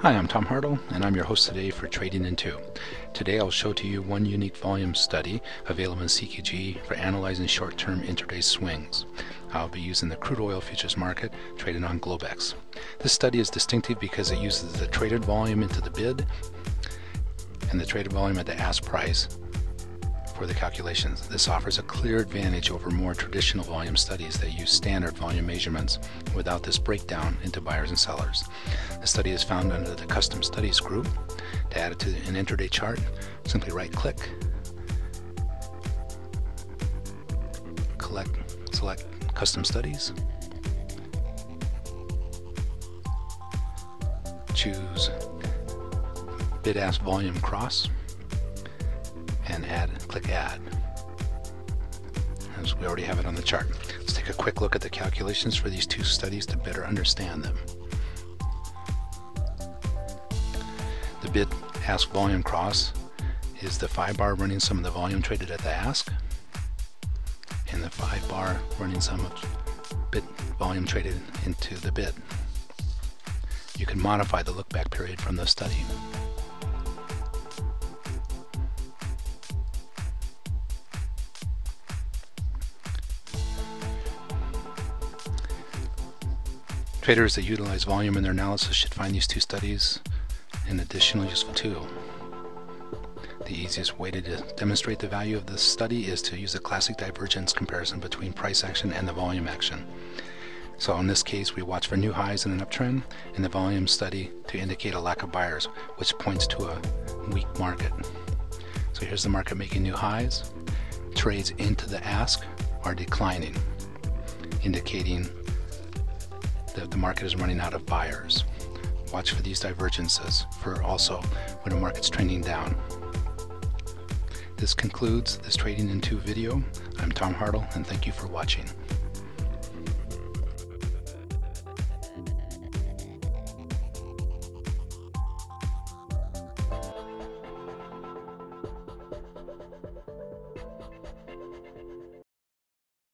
Hi, I'm Thom Hartle, and I'm your host today for Trading in Two. Today I'll show to you one unique volume study available in CQG for analyzing short-term intraday swings. I'll be using the crude oil futures market traded on Globex. This study is distinctive because it uses the traded volume into the bid and the traded volume at the ask price for the calculations. This offers a clear advantage over more traditional volume studies that use standard volume measurements without this breakdown into buyers and sellers. The study is found under the Custom Studies group. To add it to an intraday chart, simply right click, collect, select Custom Studies, choose bid ask volume cross and add click add as we already have it on the chart. Let's take a quick look at the calculations for these two studies to better understand them. The bid ask volume cross is the 5 bar running sum of the volume traded at the ask and the 5 bar running sum of bid volume traded into the bid. You can modify the look back period from the study. Traders that utilize volume in their analysis should find these two studies an additional useful tool. The easiest way to demonstrate the value of this study is to use a classic divergence comparison between price action and the volume action. So in this case, we watch for new highs in an uptrend and the volume study to indicate a lack of buyers, which points to a weak market. So here's the market making new highs. Trades into the ask are declining, indicating that the market is running out of buyers. Watch for these divergences for also when the market's trending down. This concludes this Trading in Two video. I'm Thom Hartle and thank you for watching.